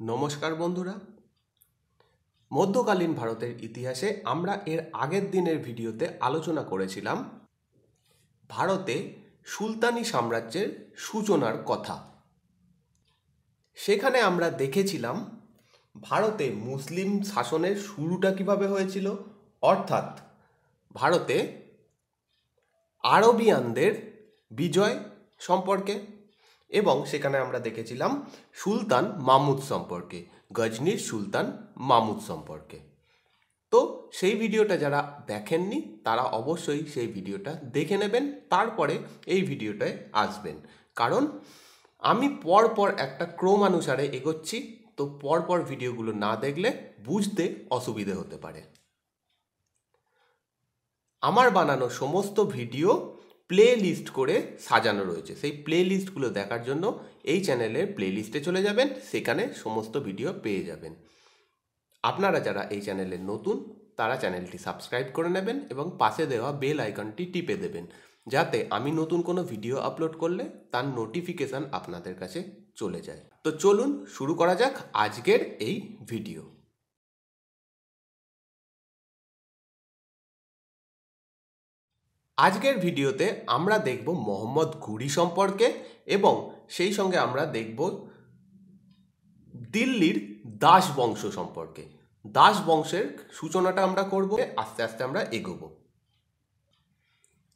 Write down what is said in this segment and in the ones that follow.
নমস্কার বন্ধুরা। মধ্যকালীন ভারতের ইতিহাসে আমরা এর আগের দিনের ভিডিওতে আলোচনা করেছিলাম ভারতে সুলতানি সাম্রাজ্যের সূচনার কথা। সেখানে আমরা দেখেছিলাম ভারতে মুসলিম শাসনের শুরুটা কীভাবে হয়েছিল? অর্থাৎ ভারতে আরবিয়ানদের বিজয় সম্পর্কে এবং সেখানে আমরা দেখেছিলাম সুলতান মামুদ সম্পর্কে, গজনির সুলতান মামুদ সম্পর্কে। তো সেই ভিডিওটা যারা দেখেননি, তারা অবশ্যই সেই ভিডিওটা দেখে নেবেন, তারপরে এই ভিডিওটায় আসবেন। কারণ আমি পরপর একটা ক্রমানুসারে এগোচ্ছি, তো পরপর ভিডিওগুলো না দেখলে বুঝতে অসুবিধে হতে পারে। আমার বানানো সমস্ত ভিডিও প্লে লিস্ট করে সাজানো রয়েছে। সেই প্লে লিস্টগুলো দেখার জন্য এই চ্যানেলের প্লে লিস্টে চলে যাবেন, সেখানে সমস্ত ভিডিও পেয়ে যাবেন। আপনারা যারা এই চ্যানেলে নতুন, তারা চ্যানেলটি সাবস্ক্রাইব করে নেবেন এবং পাশে দেওয়া বেল আইকনটি টিপে দেবেন, যাতে আমি নতুন কোনো ভিডিও আপলোড করলে তার নোটিফিকেশান আপনাদের কাছে চলে যায়। তো চলুন শুরু করা যাক আজকের এই ভিডিও আজকের ভিডিওতে আমরা দেখব মোহাম্মদ ঘুরি সম্পর্কে এবং সেই সঙ্গে আমরা দেখব দিল্লির দাস বংশ সম্পর্কে। দাস বংশের সূচনাটা আমরা করব, আস্তে আস্তে আমরা এগোব।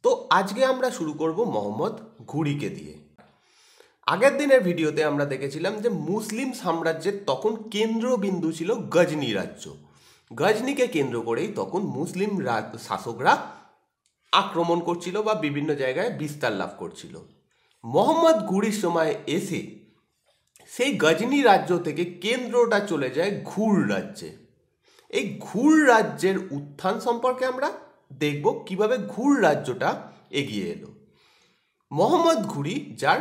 তো আজকে আমরা শুরু করব মোহাম্মদ ঘুরিকে দিয়ে। আগের দিনের ভিডিওতে আমরা দেখেছিলাম যে মুসলিম সাম্রাজ্যের তখন কেন্দ্রবিন্দু ছিল গজনি রাজ্য। গজনিকে কেন্দ্র করেই তখন মুসলিম শাসকরা আক্রমণ করছিল বা বিভিন্ন জায়গায় বিস্তার লাভ করছিল। মোহাম্মদ ঘুরির সময় এসে সেই গজনি রাজ্য থেকে কেন্দ্রটা চলে যায় ঘুর রাজ্যে। এই ঘুর রাজ্যের উত্থান সম্পর্কে আমরা দেখব কীভাবে ঘুর রাজ্যটা এগিয়ে এলো। মোহাম্মদ ঘুরি যার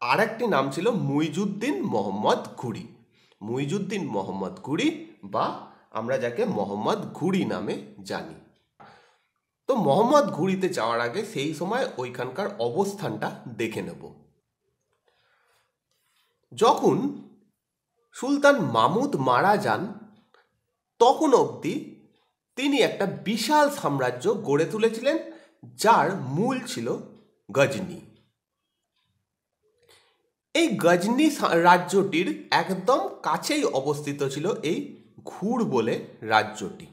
আর একটি নাম ছিল মুইজুদ্দিন মোহাম্মদ ঘুরি মুইজুদ্দিন মোহাম্মদ ঘুরি বা আমরা যাকে মোহাম্মদ ঘুরি নামে জানি। তো মোহাম্মদ ঘুরিতে যাওয়ার আগে সেই সময় ওইখানকার অবস্থানটা দেখে নেব। যখন সুলতান মামুদ মারা যান, তখন অবধি তিনি একটা বিশাল সাম্রাজ্য গড়ে তুলেছিলেন, যার মূল ছিল গজনি। এই গজনি রাজ্যটির একদম কাছেই অবস্থিত ছিল এই ঘুর বলে রাজ্যটি।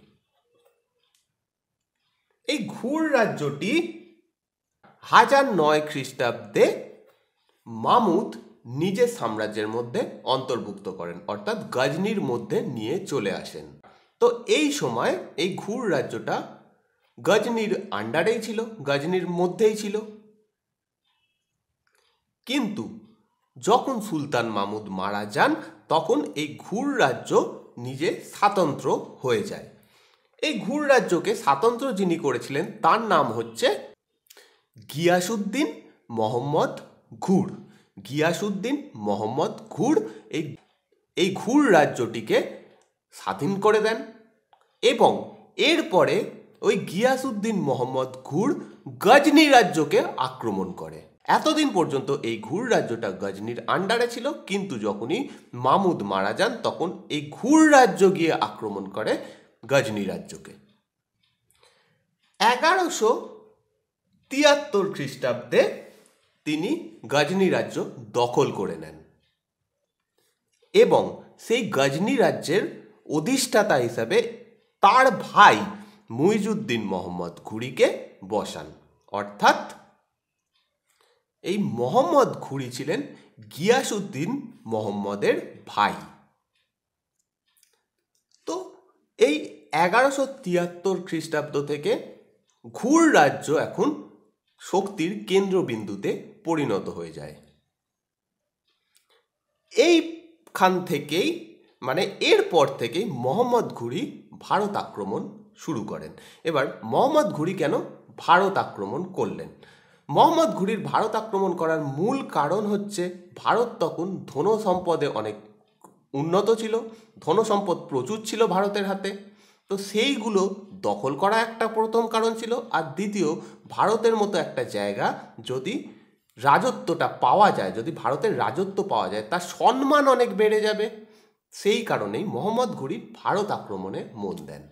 এই ঘুর রাজ্যটি হাজার নয় খ্রিস্টাব্দে মামুদ নিজের সাম্রাজ্যের মধ্যে অন্তর্ভুক্ত করেন, অর্থাৎ গজনির মধ্যে নিয়ে চলে আসেন। তো এই সময় এই ঘুর রাজ্যটা গজনির আন্ডারেই ছিল, গজনির মধ্যেই ছিল। কিন্তু যখন সুলতান মামুদ মারা যান, তখন এই ঘুর রাজ্য নিজে স্বাতন্ত্র হয়ে যায়। এই ঘুর রাজ্যকে স্বাতন্ত্র যিনি করেছিলেন, তার নাম হচ্ছে গিয়াসুদ্দিন মোহাম্মদ ঘুর। গিয়াসুদ্দিন মোহাম্মদ ঘুর এই এই ঘুর রাজ্যটিকে স্বাধীন করে দেন এবং এরপরে ওই গিয়াসুদ্দিন মোহাম্মদ ঘুর গজনি রাজ্যকে আক্রমণ করে। এতদিন পর্যন্ত এই ঘুর রাজ্যটা গজনির আন্ডারে ছিল, কিন্তু যখনই মামুদ মারা যান, তখন এই ঘুর রাজ্য গিয়ে আক্রমণ করে গজনি রাজ্যকে। এগারোশো তিয়াত্তর খ্রিস্টাব্দে তিনি গজনি রাজ্য দখল করে নেন এবং সেই গজনি রাজ্যের অধিষ্ঠাতা হিসাবে তার ভাই মুইজুদ্দিন মোহাম্মদ ঘুরিকে বসান। অর্থাৎ এই মোহাম্মদ ঘুরি ছিলেন গিয়াসুদ্দিন মোহাম্মদের ভাই। তো এই এগারোশো তিয়াত্তর খ্রিস্টাব্দ থেকে ঘুর রাজ্য এখন শক্তির কেন্দ্রবিন্দুতে পরিণত হয়ে যায়। এইখান থেকেই মানে এরপর থেকেই মোহাম্মদ ঘুরি ভারত আক্রমণ শুরু করেন। এবার মোহাম্মদ ঘুরি কেন ভারত আক্রমণ করলেন? মোহাম্মদ ঘুরির ভারত আক্রমণ করার মূল কারণ হচ্ছে ভারত তখন ধন সম্পদে অনেক উন্নত ছিল ধন সম্পদ প্রচুর ছিল ভারতের হাতে। তো সেইগুলো দখল করা একটা প্রথম কারণ ছিল। আর দ্বিতীয়, ভারতের মতো একটা জায়গা যদি রাজত্বটা পাওয়া যায়, যদি ভারতের রাজত্ব পাওয়া যায়, তার সম্মান অনেক বেড়ে যাবে। সেই কারণেই মোহাম্মদ ঘুরি ভারত আক্রমণে মন দেন।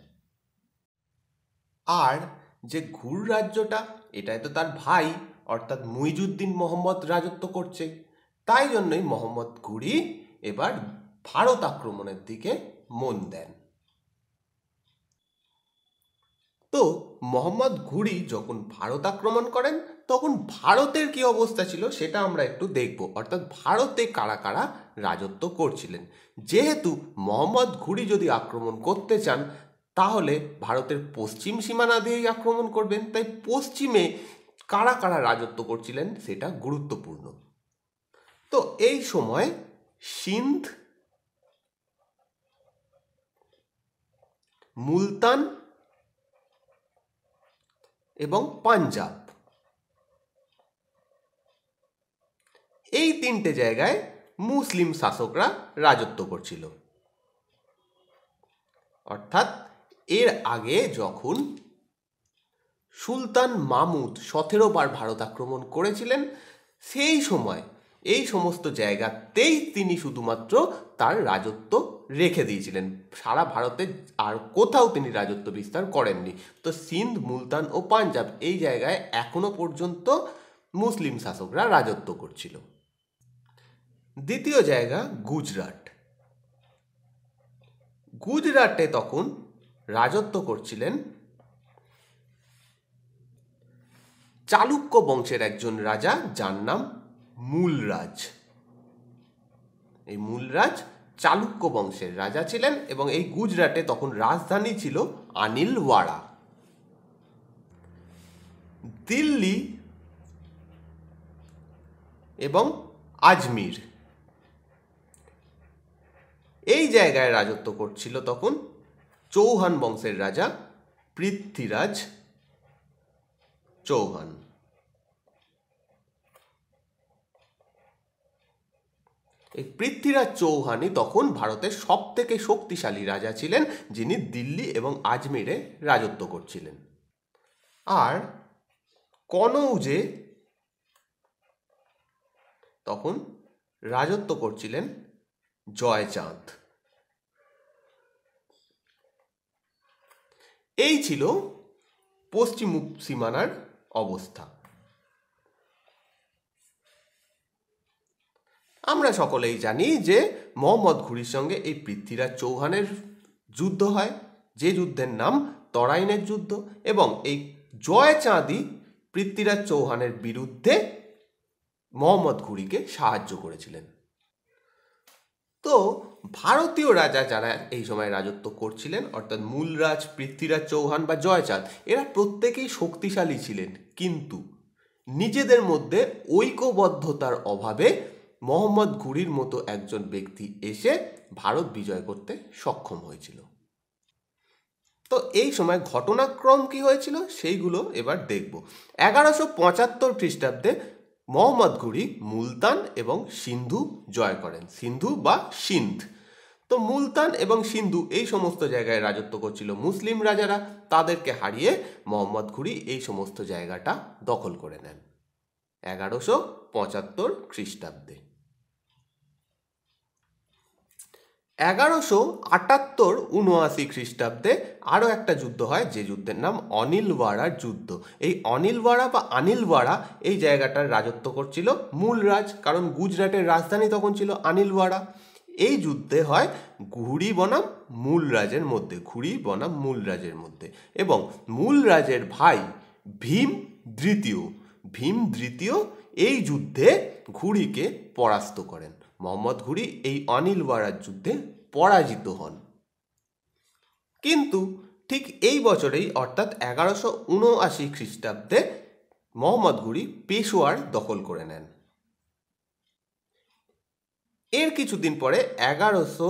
আর যে ঘুর রাজ্যটা, এটাই তো তার ভাই, অর্থাৎ মুইজুদ্দিন মোহাম্মদ রাজত্ব করছে। তাই জন্যই মোহাম্মদ ঘুরি এবার ভারত আক্রমণের দিকে মন দেন। তো মোহাম্মদ ঘুরি যখন ভারত আক্রমণ করেন, তখন ভারতের কি অবস্থা ছিল সেটা আমরা একটু দেখব। অর্থাৎ ভারতে কারা কারা রাজত্ব করছিলেন। যেহেতু মোহাম্মদ ঘুরি যদি আক্রমণ করতে চান, তাহলে ভারতের পশ্চিম সীমানা দিয়েই আক্রমণ করবেন। তাই পশ্চিমে কারা কারা রাজত্ব করছিলেন সেটা গুরুত্বপূর্ণ। তো এই সময় সিন্ধ, মুলতান এবং পাঞ্জাব। এই তিনটে জায়গায় মুসলিম শাসকরা রাজত্ব করছিল। অর্থাৎ এর আগে যখন সুলতান মামুদ সতেরো বার ভারত আক্রমণ করেছিলেন, সেই সময় এই সমস্ত জায়গাতেই তিনি শুধুমাত্র তার রাজত্ব রেখে দিয়েছিলেন। সারা ভারতে আর কোথাও তিনি রাজত্ব বিস্তার করেননি। তো সিন্ধ, মুলতান ও পাঞ্জাব এই জায়গায় এখনও পর্যন্ত মুসলিম শাসকরা রাজত্ব করছিল। দ্বিতীয় জায়গা গুজরাট। গুজরাটে তখন রাজত্ব করছিলেন চালুক্য বংশের একজন রাজা, যার নাম মূলরাজ। এই মূলরাজ চালুক্য বংশের রাজা ছিলেন এবং এই গুজরাটে তখন রাজধানী ছিল আনিলওয়াড়া। দিল্লি এবং আজমির। এই জায়গায় রাজত্ব করছিল তখন চৌহান বংশের রাজা পৃথ্বীরাজ চৌহান। এই পৃথ্বীরাজ চৌহানই তখন ভারতের সব থেকে শক্তিশালী রাজা ছিলেন, যিনি দিল্লি এবং আজমিরে রাজত্ব করছিলেন। আর কনৌজে তখন রাজত্ব করছিলেন জয়চাঁদ। এই ছিল পশ্চিম সীমানার অবস্থা। আমরা সকলেই জানি যে মোহাম্মদ ঘুরির সঙ্গে এই পৃথ্বীরাজ চৌহানের যুদ্ধ হয়। যে যুদ্ধের নাম তরাইনের যুদ্ধ এবং এই জয়চাঁদই পৃথ্বীরাজ চৌহানের বিরুদ্ধে মোহাম্মদ ঘুরিকে সাহায্য করেছিলেন। তো ভারতীয় রাজা যারা এই সময় রাজত্ব করছিলেন, অর্থাৎ মূলরাজ পৃথ্বীরাজ চৌহান বা জয়চাঁদ এরা প্রত্যেকেই শক্তিশালী ছিলেন। কিন্তু নিজেদের মধ্যে ঐক্যবদ্ধতার অভাবে মোহাম্মদ ঘুরির মতো একজন ব্যক্তি এসে ভারত বিজয় করতে সক্ষম হয়েছিল। তো এই সময় ঘটনাক্রম কি হয়েছিল সেইগুলো এবার দেখব। এগারোশো পঁচাত্তর খ্রিস্টাব্দে মোহাম্মদ ঘুরি মুলতান এবং সিন্ধু জয় করেন। সিন্ধু বা সিন্ধ। তো মুলতান এবং সিন্ধু এই সমস্ত জায়গায় রাজত্ব করছিল। মুসলিম রাজারা তাদেরকে হারিয়ে মোহাম্মদ ঘুরি এই সমস্ত জায়গাটা দখল করে নেন। এগারোশো পঁচাত্তর খ্রিস্টাব্দে। এগারোশো আটাত্তর উনআশি খ্রিস্টাব্দে আরও একটা যুদ্ধ হয়, যে যুদ্ধের নাম অনিলওয়াড়ার যুদ্ধ। এই অনিলওয়াড়া বা আনিলওয়াড়া এই জায়গাটার রাজত্ব করছিল মূল রাজ, কারণ গুজরাটের রাজধানী তখন ছিল আনিলওয়াড়া এই যুদ্ধে হয় ঘুড়ি বনাম মূল রাজের মধ্যে, ঘুড়ি বনাম মূল রাজের মধ্যে। এবং মূল রাজের ভাই ভীম দ্বিতীয়। ভীম দ্বিতীয় এই যুদ্ধে ঘুড়িকে পরাস্ত করেন। মোহাম্মদ ঘুরি এই অনিল ওয়ারার যুদ্ধে পরাজিত হন। কিন্তু ঠিক এই বছরেই, অর্থাৎ এগারোশো উনআশি খ্রিস্টাব্দে, মোহাম্মদ ঘুরি পেশোয়ার দখল করে নেন। এর কিছুদিন পরে এগারোশো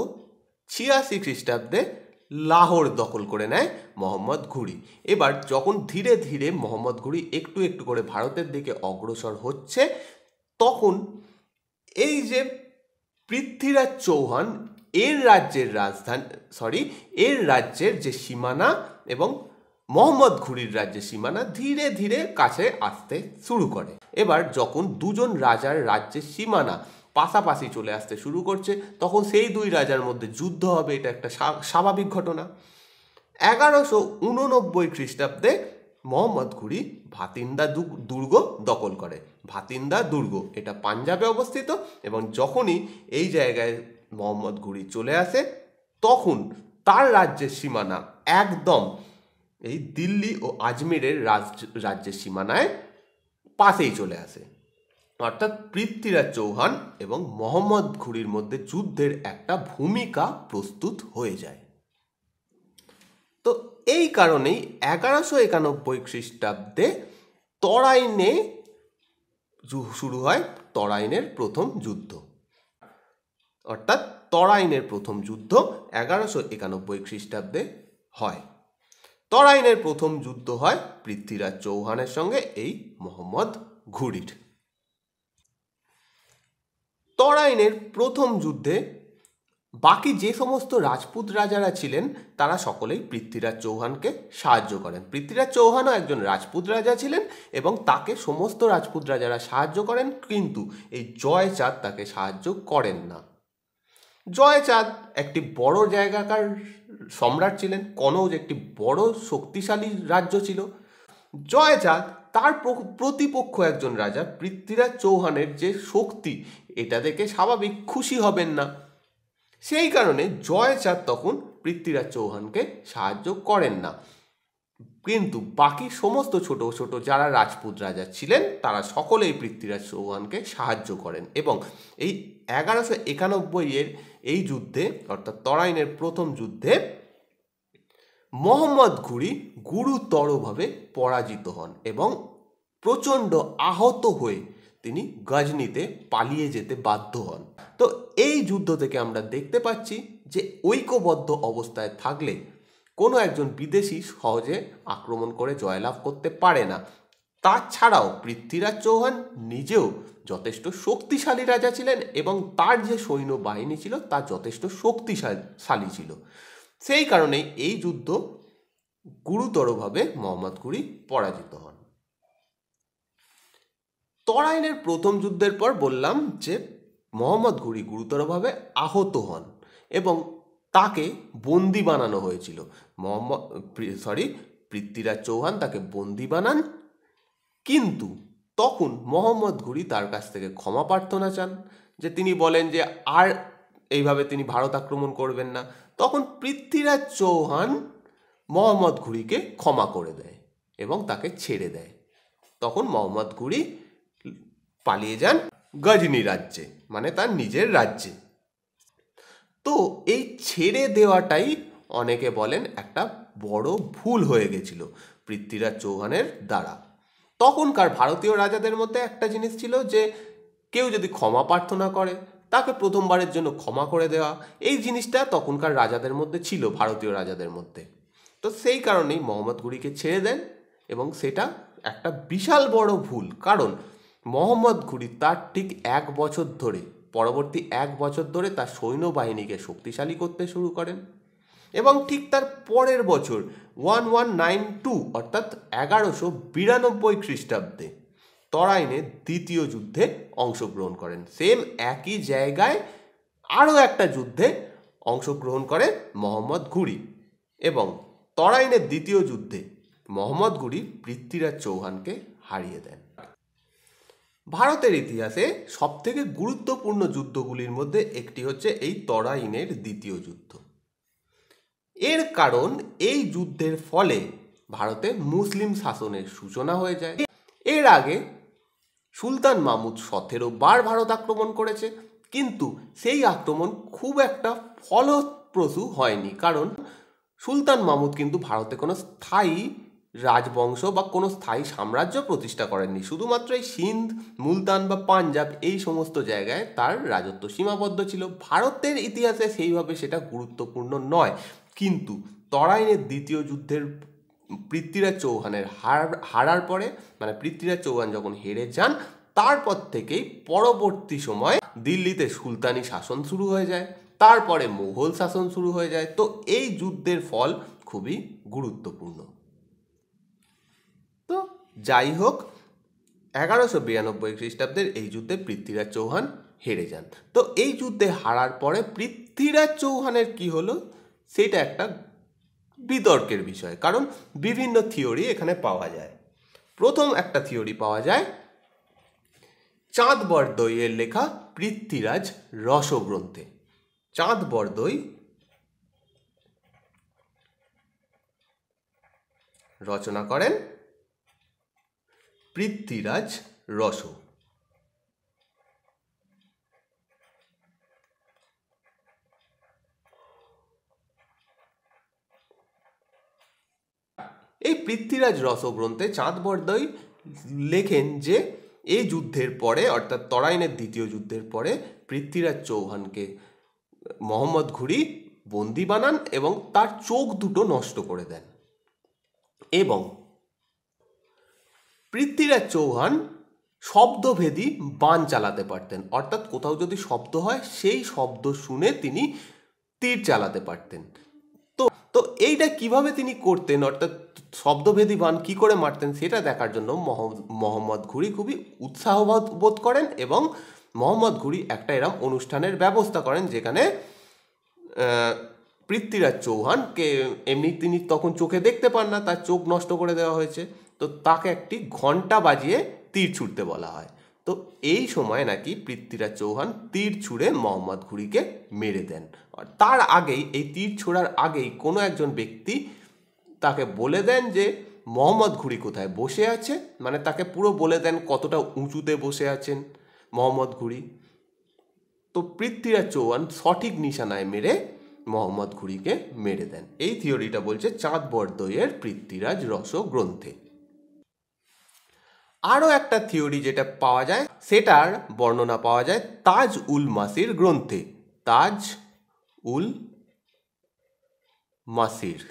ছিয়াশি খ্রিস্টাব্দে লাহোর দখল করে নেয় মোহাম্মদ ঘুরি। এবার যখন ধীরে ধীরে মোহাম্মদ ঘুরি একটু একটু করে ভারতের দিকে অগ্রসর হচ্ছে, তখন এই যে পৃথ্বীরাজ চৌহান এর রাজ্যের রাজধানী সরি এর রাজ্যের যে সীমানা এবং মোহাম্মদ ঘুরির রাজ্যের সীমানা ধীরে ধীরে কাছে আসতে শুরু করে। এবার যখন দুজন রাজার রাজ্যের সীমানা পাশাপাশি চলে আসতে শুরু করছে, তখন সেই দুই রাজার মধ্যে যুদ্ধ হবে, এটা একটা স্বাভাবিক ঘটনা। এগারোশো উননব্বই খ্রিস্টাব্দে মোহাম্মদ ঘুরি ভাতিন্দা দুর্গ দখল করে। ভাতিন্দা দুর্গ, এটা পাঞ্জাবে অবস্থিত এবং যখনই এই জায়গায় মোহাম্মদ ঘুরি চলে আসে, তখন তার রাজ্যের সীমানা একদম এই দিল্লি ও আজমিরের রাজ রাজ্যের সীমানায় পাশেই চলে আসে। অর্থাৎ পৃথ্বীরাজ চৌহান এবং মোহাম্মদ ঘুরির মধ্যে যুদ্ধের একটা ভূমিকা প্রস্তুত হয়ে যায়। তো এই কারণেই এগারোশো একানব্বই খ্রিস্টাব্দে তরাইনে শুরু হয় তরাইনের প্রথম যুদ্ধ। অর্থাৎ তরাইনের প্রথম যুদ্ধ এগারোশো একানব্বই খ্রিস্টাব্দে হয়। তরাইনের প্রথম যুদ্ধ হয় পৃথ্বীরাজ চৌহানের সঙ্গে এই মোহাম্মদ ঘুরির। তরাইনের প্রথম যুদ্ধে বাকি যে সমস্ত রাজপুত রাজারা ছিলেন, তারা সকলেই পৃথ্বীরাজ চৌহানকে সাহায্য করেন। পৃথ্বীরাজ চৌহানও একজন রাজপুত রাজা ছিলেন এবং তাকে সমস্ত রাজপুত রাজারা সাহায্য করেন, কিন্তু এই জয়চাঁদ তাকে সাহায্য করেন না। জয়চাঁদ একটি বড় জায়গাকার সম্রাট ছিলেন, কনৌজ একটি বড় শক্তিশালী রাজ্য ছিল। জয়চাঁদ তার প্রতিপক্ষ একজন রাজা, পৃথ্বীরাজ চৌহানের যে শক্তি, এটা দেখে স্বাভাবিক খুশি হবেন না। সেই কারণে জয়চাঁদ তখন পৃথ্বীরাজ চৌহানকে সাহায্য করেন না। কিন্তু বাকি সমস্ত ছোট ছোট যারা রাজপুত রাজা ছিলেন, তারা সকলেই পৃথ্বীরাজ চৌহানকে সাহায্য করেন এবং এই এগারোশো একানব্বই এর এই যুদ্ধে, অর্থাৎ তরাইনের প্রথম যুদ্ধে, মোহাম্মদ ঘুরি গুরুতরভাবে পরাজিত হন এবং প্রচণ্ড আহত হয়ে তিনি গজনিতে পালিয়ে যেতে বাধ্য হন। তো এই যুদ্ধ থেকে আমরা দেখতে পাচ্ছি যে ঐক্যবদ্ধ অবস্থায় থাকলে কোনো একজন বিদেশি সহজে আক্রমণ করে জয়লাভ করতে পারে না। তাছাড়াও পৃথ্বীরাজ চৌহান নিজেও যথেষ্ট শক্তিশালী রাজা ছিলেন এবং তার যে সৈন্য বাহিনী ছিল তা যথেষ্ট শক্তিশালী ছিল। সেই কারণে এই যুদ্ধ গুরুতরভাবে মোহাম্মদ ঘুরি পরাজিত হন। তরাইনের প্রথম যুদ্ধের পর বললাম যে, মোহাম্মদ ঘুরি গুরুতরভাবে আহত হন এবং তাকে বন্দি বানানো হয়েছিল। মোহাম্মদ সরি পৃথ্বীরাজ চৌহান তাকে বন্দি বানান, কিন্তু তখন মোহাম্মদ ঘুরি তার কাছ থেকে ক্ষমা প্রার্থনা চান, যে তিনি বলেন যে, আর এইভাবে তিনি ভারত আক্রমণ করবেন না। তখন পৃথ্বীরাজ চৌহান মোহাম্মদ ঘুরিকে ক্ষমা করে দেয় এবং তাকে ছেড়ে দেয়। তখন মোহাম্মদ ঘুরি পালিয়ে যান গজনি রাজ্যে মানে তার নিজের রাজ্যে। তো এই ছেড়ে দেওয়াটাই অনেকে বলেন একটা বড় ভুল হয়ে গেছিল পৃথ্বীরাজ চৌহানের দ্বারা। তখনকার ভারতীয় রাজাদের মধ্যে একটা জিনিস ছিল যে, কেউ যদি ক্ষমা প্রার্থনা করে, তাকে প্রথমবারের জন্য ক্ষমা করে দেওয়া, এই জিনিসটা তখনকার রাজাদের মধ্যে ছিল, ভারতীয় রাজাদের মধ্যে। তো সেই কারণেই মোহাম্মদ গুড়িকে ছেড়ে দেন এবং সেটা একটা বিশাল বড় ভুল। কারণ মোহাম্মদ ঘুরি তার ঠিক এক বছর ধরে, পরবর্তী এক বছর ধরে তার সৈন্যবাহিনীকে শক্তিশালী করতে শুরু করেন এবং ঠিক তার পরের বছর ওয়ান ওয়ান নাইন টু অর্থাৎ এগারোশো বিরানব্বই খ্রিস্টাব্দে তরাইনে দ্বিতীয় যুদ্ধে অংশগ্রহণ করেন। সেম একই জায়গায় আরও একটা যুদ্ধে অংশগ্রহণ করে মোহাম্মদ ঘুরি এবং তরাইনের দ্বিতীয় যুদ্ধে মোহাম্মদ ঘুরি পৃথ্বীরাজ চৌহানকে হারিয়ে দেন। ভারতের ইতিহাসে সবথেকে গুরুত্বপূর্ণ যুদ্ধগুলির মধ্যে একটি হচ্ছে এই তরাইনের দ্বিতীয় যুদ্ধ। এর কারণ এই যুদ্ধের ফলে ভারতে মুসলিম শাসনের সূচনা হয়ে যায়। এর আগে সুলতান মাহমুদ সতেরো বার ভারত আক্রমণ করেছে, কিন্তু সেই আক্রমণ খুব একটা ফলপ্রসূ হয়নি, কারণ সুলতান মাহমুদ কিন্তু ভারতে কোনো স্থায়ী রাজবংশ বা কোনো স্থায়ী সাম্রাজ্য প্রতিষ্ঠা করেননি। শুধুমাত্র এই সিন্ধ, মুলতান বা পাঞ্জাব এই সমস্ত জায়গায় তার রাজত্ব সীমাবদ্ধ ছিল। ভারতের ইতিহাসে সেইভাবে সেটা গুরুত্বপূর্ণ নয়। কিন্তু তরাইনের দ্বিতীয় যুদ্ধের পৃথ্বীরাজ চৌহানের হার, হারার পরে মানে পৃথ্বীরাজ চৌহান যখন হেরে যান, তারপর থেকেই পরবর্তী সময় দিল্লিতে সুলতানি শাসন শুরু হয়ে যায়। তারপরে মোঘল শাসন শুরু হয়ে যায়। তো এই যুদ্ধের ফল খুবই গুরুত্বপূর্ণ। যাই হোক এগারোশো বিরানব্বই খ্রিস্টাব্দের এই যুদ্ধে পৃথ্বীরাজ চৌহান হেরে যান। তো এই যুদ্ধে হারার পরে পৃথ্বীরাজ চৌহানের কি হলো? সেটা একটা বিতর্কের বিষয়, কারণ বিভিন্ন থিওরি এখানে পাওয়া যায়। প্রথম একটা থিওরি পাওয়া যায় চাঁদ বরদইয়ের লেখা পৃথ্বীরাজ রসগ্রন্থে। চাঁদ বরদই রচনা করেন পৃথ্বীরাজ রস। এই পৃথ্বীরাজ রসগ্রন্থে চাঁদ বরদই লেখেন যে এই যুদ্ধের পরে, অর্থাৎ তরাইনের দ্বিতীয় যুদ্ধের পরে, পৃথ্বীরাজ চৌহানকে মোহাম্মদ ঘুরি বন্দি বানান এবং তার চোখ দুটো নষ্ট করে দেন। এবং পৃথ্বীরাজ চৌহান শব্দভেদী বান চালাতে পারতেন। অর্থাৎ কোথাও যদি শব্দ হয়, সেই শব্দ শুনে তিনি তীর চালাতে পারতেন। তো তো এইটা কীভাবে তিনি করতেন? অর্থাৎ শব্দভেদী বান কি করে মারতেন সেটা দেখার জন্য মোহাম্মদ ঘুরি খুবই উৎসাহ বোধ করেন এবং মোহাম্মদ ঘুরি একটা এরম অনুষ্ঠানের ব্যবস্থা করেন যেখানে পৃথ্বীরাজ চৌহানকে এমনি তিনি তখন চোখে দেখতে পান না, তার চোখ নষ্ট করে দেওয়া হয়েছে। তো তাকে একটি ঘণ্টা বাজিয়ে তীর ছুটতে বলা হয়। তো এই সময় নাকি পৃথ্বীরাজ চৌহান তীর ছুঁড়ে মোহাম্মদ ঘুরিকে মেরে দেন। আর তার আগেই, এই তীর ছোড়ার আগেই কোনো একজন ব্যক্তি তাকে বলে দেন যে, মোহাম্মদ ঘুরি কোথায়? বসে আছে? মানে তাকে পুরো বলে দেন কতটা উঁচুতে বসে আছেন মোহাম্মদ ঘুরি। তো পৃথ্বীরাজ চৌহান সঠিক নিশানায় মেরে মোহাম্মদ ঘুরিকে মেরে দেন। এই থিওরিটা বলছে চাঁদ বরদইয়ের পৃথ্বীরাজ রস গ্রন্থে আরও একটা থিওরি যেটা পাওয়া যায়, সেটার বর্ণনা পাওয়া যায় তাজ উল মাসির গ্রন্থে। তাজ উল মাসির।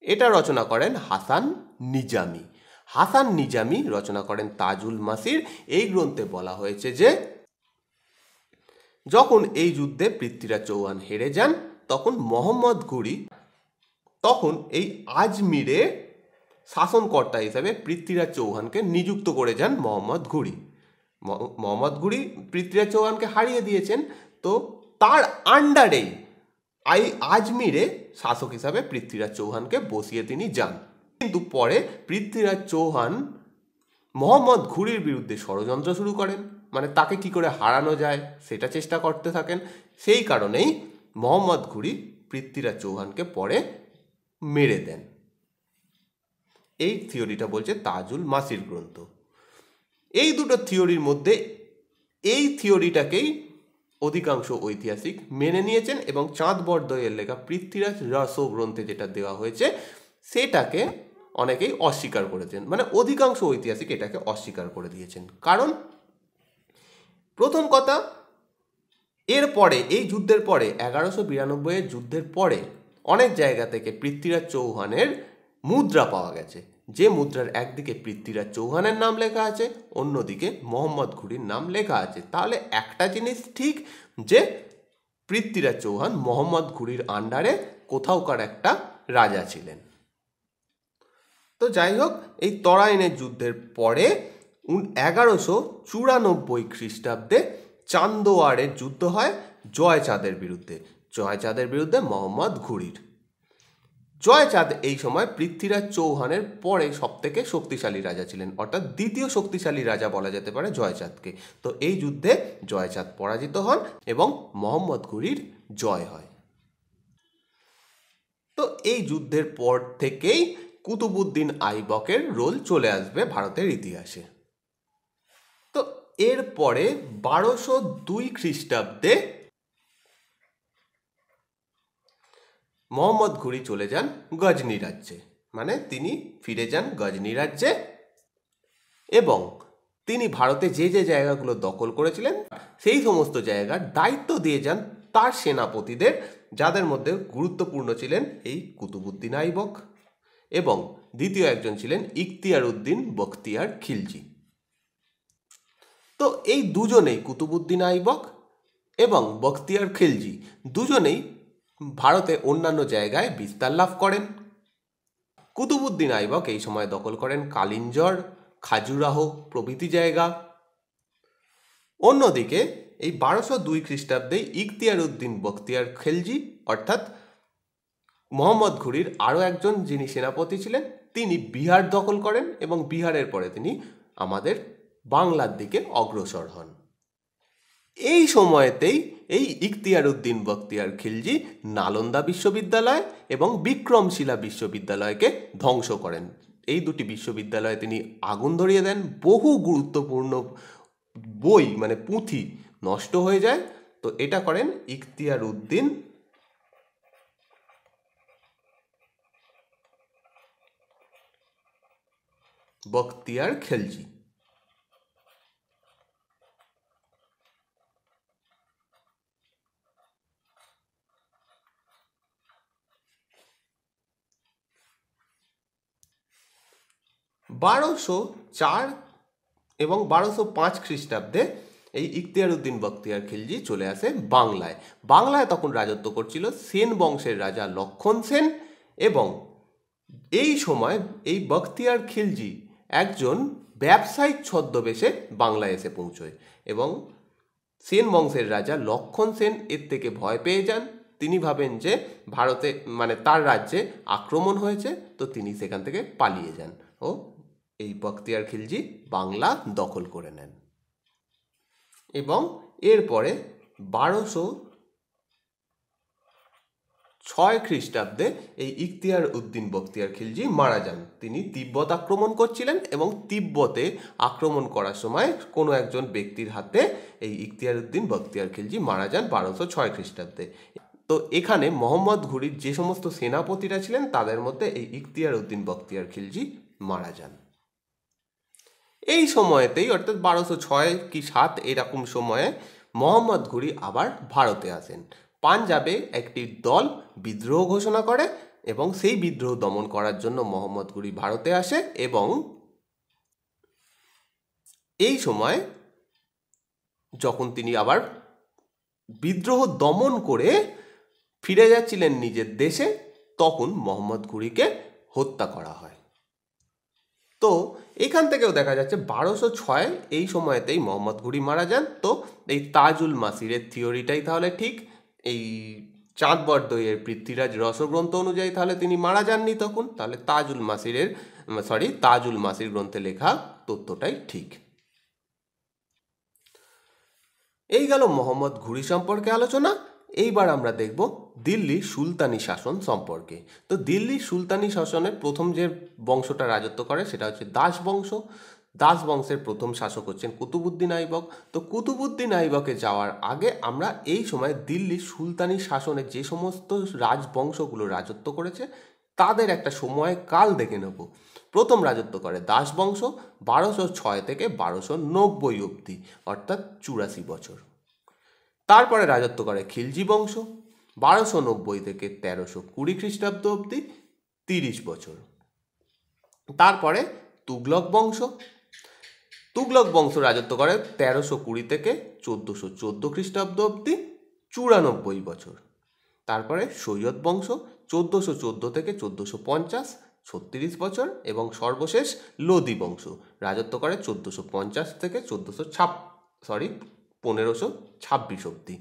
এটা রচনা করেন হাসান নিজামি। হাসান নিজামি রচনা করেন তাজুল মাসির। এই গ্রন্থে বলা হয়েছে যে, যখন এই যুদ্ধে পৃথ্বীরাজ চৌহান হেরে যান, তখন মোহাম্মদ ঘুরি তখন এই আজমিরে শাসনকর্তা হিসাবে পৃথ্বীরাজ চৌহানকে নিযুক্ত করে যান মোহাম্মদ ঘুরি মোহাম্মদ ঘুরি পৃথ্বীরাজ চৌহানকে হারিয়ে দিয়েছেন। তো তার আন্ডারেই আই, আজমিরে শাসক হিসাবে পৃথ্বীরাজ চৌহানকে বসিয়ে তিনি যান। কিন্তু পরে পৃথ্বীরাজ চৌহান মোহাম্মদ ঘুরির বিরুদ্ধে ষড়যন্ত্র শুরু করেন। মানে তাকে কি করে হারানো যায় সেটা চেষ্টা করতে থাকেন। সেই কারণেই মোহাম্মদ ঘুরি পৃথ্বীরাজ চৌহানকে পরে মেরে দেন। এই থিওরিটা বলছে তাজুল মাসির গ্রন্থ। এই দুটো থিওরির মধ্যে এই থিওরিটাকেই অধিকাংশ ঐতিহাসিক মেনে নিয়েছেন এবং চাঁদ বরদয়ের লেখা পৃথ্বীরাজ রস গ্রন্থে যেটা দেওয়া হয়েছে, সেটাকে অনেকেই অস্বীকার করেছেন। মানে অধিকাংশ ঐতিহাসিক এটাকে অস্বীকার করে দিয়েছেন। কারণ প্রথম কথা, এর পরে, এই যুদ্ধের পরে, এগারোশো বিরানব্বইয়ের যুদ্ধের পরে অনেক জায়গা থেকে পৃথ্বীরাজ চৌহানের মুদ্রা পাওয়া গেছে। যে মুদ্রার একদিকে পৃথ্বীরাজ চৌহানের নাম লেখা আছে, অন্যদিকে মোহাম্মদ ঘুরির নাম লেখা আছে। তাহলে একটা জিনিস ঠিক যে পৃথ্বীরাজ চৌহান মোহাম্মদ ঘুরির আন্ডারে কোথাওকার একটা রাজা ছিলেন। তো যাই হোক, এই তরাইনের যুদ্ধের পরে এগারোশো চুরানব্বই খ্রিস্টাব্দে চান্দোয়ারের যুদ্ধ হয় জয়চাঁদের বিরুদ্ধে। জয়চাঁদের বিরুদ্ধে মোহাম্মদ ঘুরির। জয়চাঁদ এই সময় পৃথ্বীরাজ চৌহানের পরে সব থেকে শক্তিশালী রাজা ছিলেন, অর্থাৎ দ্বিতীয় শক্তিশালী রাজা বলা যেতে পারে জয়চাঁদকে। তো এই যুদ্ধে জয়চাঁদ পরাজিত হন এবং মোহাম্মদ ঘুরির জয় হয়। তো এই যুদ্ধের পর থেকেই কুতুবুদ্দিন আইবকের রোল চলে আসবে ভারতের ইতিহাসে। তো এরপরে বারোশো দুই খ্রিস্টাব্দে মোহাম্মদ ঘুরি চলে যান গজনি রাজ্যে। মানে তিনি ফিরে যান গজনি রাজ্যে। এবং তিনি ভারতে যে যে জায়গাগুলো দখল করেছিলেন, সেই সমস্ত জায়গার দায়িত্ব দিয়ে যান তার সেনাপতিদের, যাদের মধ্যে গুরুত্বপূর্ণ ছিলেন এই কুতুবুদ্দিন আইবক এবং দ্বিতীয় একজন ছিলেন ইখতিয়ার উদ্দিন বখতিয়ার খিলজি। তো এই দুজনেই কুতুবুদ্দিন আইবক এবং বখতিয়ার খিলজি, দুজনেই ভারতে অন্যান্য জায়গায় বিস্তার লাভ করেন। কুতুবুদ্দিন আইবক এই সময় দখল করেন কালিঞ্জর খাজুরাহ প্রভৃতি জায়গা। অন্যদিকে এই বারোশো দুই খ্রিস্টাব্দে ইখতিয়ার উদ্দিন বখতিয়ার খেলজি, অর্থাৎ মোহাম্মদ ঘুরির আরও একজন যিনি সেনাপতি ছিলেন, তিনি বিহার দখল করেন এবং বিহারের পরে তিনি আমাদের বাংলার দিকে অগ্রসর হন। এই সময়তেই এই ইখতিয়ার উদ্দিন বখতিয়ার খিলজি নালন্দা বিশ্ববিদ্যালয় এবং বিক্রমশিলা বিশ্ববিদ্যালয়কে ধ্বংস করেন। এই দুটি বিশ্ববিদ্যালয়ে তিনি আগুন ধরিয়ে দেন। বহু গুরুত্বপূর্ণ বই মানে পুঁথি নষ্ট হয়ে যায়। তো এটা করেন ইখতিয়ার উদ্দিন বখতিয়ার খেলজি। বারোশো চার এবং বারোশো পাঁচ খ্রিস্টাব্দে এই ইখতিয়ার উদ্দিন বখতিয়ার খিলজি চলে আসে বাংলায়। বাংলায় তখন রাজত্ব করছিল সেন বংশের রাজা লক্ষণ সেন এবং এই সময় এই বখতিয়ার খিলজি একজন ব্যবসায়িক ছদ্মবেশে বাংলায় এসে পৌঁছয় এবং সেন বংশের রাজা লক্ষণ সেন এর থেকে ভয় পেয়ে যান। তিনি ভাবেন যে ভারতে মানে তার রাজ্যে আক্রমণ হয়েছে, তো তিনি সেখান থেকে পালিয়ে যান। ও এই বখতিয়ার খিলজি বাংলা দখল করে নেন। এবং এরপরে বারোশো ছয় খ্রিস্টাব্দে এই ইখতিয়ার উদ্দিন বখতিয়ার খিলজি মারা যান। তিনি তিব্বত আক্রমণ করছিলেন এবং তিব্বতে আক্রমণ করার সময় কোনো একজন ব্যক্তির হাতে এই ইখতিয়ার উদ্দিন বখতিয়ার খিলজি মারা যান বারোশো ছয় খ্রিস্টাব্দে। তো এখানে মোহাম্মদ ঘুরির যে সমস্ত সেনাপতিরা ছিলেন তাদের মধ্যে এই ইখতিয়ার উদ্দিন বখতিয়ার খিলজি মারা যান। এই সময়তেই, অর্থাৎ বারোশো ছয় কি সাত, এরকম সময়ে মোহাম্মদ ঘুরি আবার ভারতে আসেন। পাঞ্জাবে একটি দল বিদ্রোহ ঘোষণা করে এবং সেই বিদ্রোহ দমন করার জন্য মোহাম্মদ ঘুরি ভারতে আসে এবং এই সময় যখন তিনি আবার বিদ্রোহ দমন করে ফিরে যাচ্ছিলেন নিজের দেশে, তখন মোহাম্মদ ঘুরিকে হত্যা করা হয়। তো এখান থেকেও দেখা যাচ্ছে বারোশো ছয় এই সময়তেই মোহাম্মদ ঘুরি মারা যান। তো এই তাজুল মাসিরের থিওরিটাই তাহলে ঠিক। এই চাঁদ বরদইয়ের পৃথ্বীরাজ রসগ্রন্থ অনুযায়ী তাহলে তিনি মারা যাননি তখন। তাহলে তাজুল মাসিরের, সরি, তাজুল মাসির গ্রন্থে লেখা তথ্যটাই ঠিক। এই গেল মোহাম্মদ ঘুরি সম্পর্কে আলোচনা। এইবার আমরা দেখব দিল্লির সুলতানি শাসন সম্পর্কে। তো দিল্লির সুলতানি শাসনের প্রথম যে বংশটা রাজত্ব করে সেটা হচ্ছে দাস বংশ। দাস বংশের প্রথম শাসক হচ্ছেন কুতুবুদ্দিন আইবক। তো কুতুবুদ্দিন আইবকে যাওয়ার আগে আমরা এই সময় দিল্লির সুলতানি শাসনে যে সমস্ত রাজবংশগুলো রাজত্ব করেছে, তাদের একটা সময় কাল দেখে নেব। প্রথম রাজত্ব করে দাস বংশ বারোশো ছয় থেকে বারোশো নব্বই অবধি, অর্থাৎ চুরাশি বছর। তারপরে রাজত্ব করে খিলজি বংশ, বারোশো নব্বই থেকে তেরোশো কুড়ি খ্রিস্টাব্দ অবধি তিরিশ বছর। তারপরে তুগলক বংশ তুগলক বংশ রাজত্ব করে তেরোশো কুড়ি থেকে চোদ্দোশো চোদ্দ খ্রিস্টাব্দ অবধি চুরানব্বই বছর। তারপরে সৈয়দ বংশ, চোদ্দোশো চোদ্দ থেকে চোদ্দোশো পঞ্চাশ, ছত্রিশ বছর এবং সর্বশেষ লোদি বংশ, রাজত্ব করে চোদ্দোশো পঞ্চাশ থেকে চোদ্দোশো ছাপ সরি পনেরোশো ছাব্বিশ অব্দি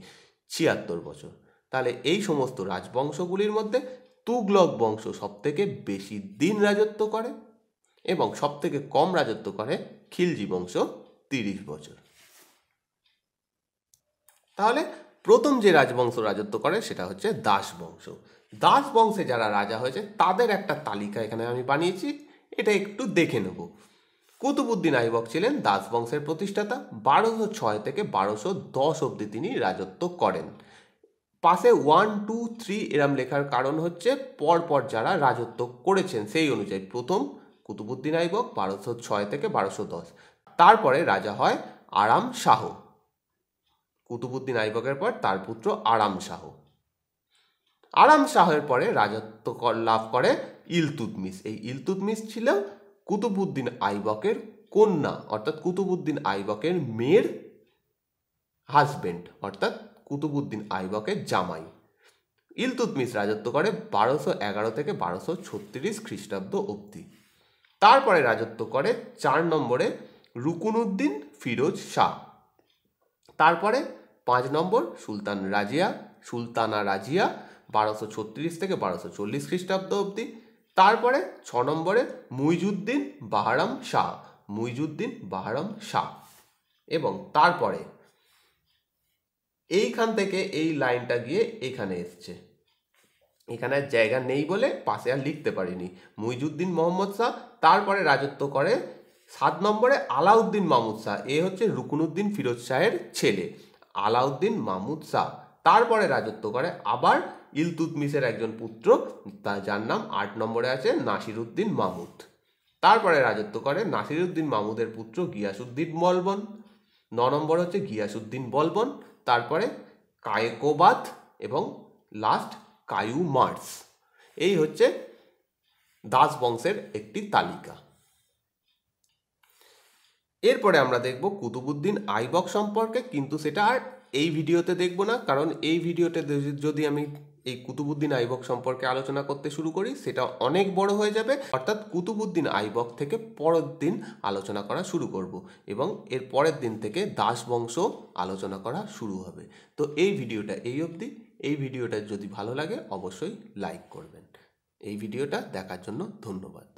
ছিয়াত্তর বছর। তাহলে এই সমস্ত রাজবংশগুলির মধ্যে তুগলক বংশ সবথেকে বেশি দিন রাজত্ব করে এবং সবথেকে কম রাজত্ব করে খিলজি বংশ তিরিশ বছর। তাহলে প্রথম যে রাজবংশ রাজত্ব করে সেটা হচ্ছে দাস বংশ। দাস বংশে যারা রাজা হয়েছে তাদের একটা তালিকা এখানে আমি বানিয়েছি, এটা একটু দেখে নেব। কুতুবুদ্দিন আইবক ছিলেন দাস বংশের প্রতিষ্ঠাতা। বারোশো ছয় থেকে বারোশো দশ অবধি তিনি রাজত্ব করেন। পাশে ওয়ান, টু, থ্রি এরম লেখার কারণ হচ্ছে পরপর যারা রাজত্ব করেছেন, সেই অনুযায়ী প্রথম কুতুবুদ্দিন আইবক বারোশো ছয় থেকে বারোশো দশ। তারপরে রাজা হয় আরাম শাহ। কুতুবুদ্দিন আইবকের পর তার পুত্র আরাম শাহ। আরাম শাহের পরে রাজত্ব লাভ করে ইলতুতমিস এই ইলতুতমিস ছিল কুতুবুদ্দিন আইবকের কন্যা, অর্থাৎ কুতুবুদ্দিন আইবকের মেয়ের হাজবেন্ড অর্থাৎ কুতুবুদ্দিন আইবকের জামাই। ইলতুতমিস রাজত্ব করে বারোশো এগারো থেকে বারোশো ছত্রিশ খ্রিস্টাব্দ অবধি। তারপরে রাজত্ব করে চার নম্বরে রুকুনুদ্দিন ফিরোজ শাহ। তারপরে পাঁচ নম্বর সুলতান রাজিয়া, সুলতানা রাজিয়া, বারোশো ছত্রিশ থেকে বারোশো চল্লিশ খ্রিস্টাব্দ অবধি। তারপরে ছ নম্বরে মুইজুদ্দিন বাহারাম শাহ, মুইজুদ্দিন বাহারাম শাহ। এবং তারপরে এইখান থেকে এই লাইনটা গিয়ে এখানে এসছে। এখানে জায়গা নেই বলে পাশে আর লিখতে পারিনি। মুইজুদ্দিন মোহাম্মদ শাহ, তারপরে রাজত্ব করে সাত নম্বরে আলাউদ্দিন মাহমুদ শাহ, এ হচ্ছে রুকুনুদ্দিন ফিরোজ শাহের ছেলে, আলাউদ্দিন মাহমুদ শাহ। তারপরে রাজত্ব করে আবার ইলতুতমিসের একজন পুত্র, তা যার নাম আট নম্বরে আছে নাসিরুদ্দিন মাহমুদ তারপরে রাজত্ব করে নাসিরুদ্দিন মাহমুদের পুত্র গিয়াসুদ্দিন বলবন। ন নম্বর হচ্ছে গিয়াসুদ্দিন বলবন, তারপরে কায়েকোবাদ এবং লাস্ট কায়ু মার্স। এই হচ্ছে দাস বংশের একটি তালিকা। এরপরে আমরা দেখব কুতুবুদ্দিন আইবক সম্পর্কে, কিন্তু সেটা আর এই ভিডিওতে দেখব না, কারণ এই ভিডিওতে যদি আমি এই কুতুবুদ্দিন আইবক সম্পর্কে আলোচনা করতে শুরু করি, সেটা অনেক বড় হয়ে যাবে। অর্থাৎ কুতুবুদ্দিন আইবক থেকে পরের দিন আলোচনা করা শুরু করব এবং এর পরের দিন থেকে দাস বংশ আলোচনা করা শুরু হবে। তো এই ভিডিওটা এই অবধি। এই ভিডিওটা যদি ভালো লাগে, অবশ্যই লাইক করবেন। এই ভিডিওটা দেখার জন্য ধন্যবাদ।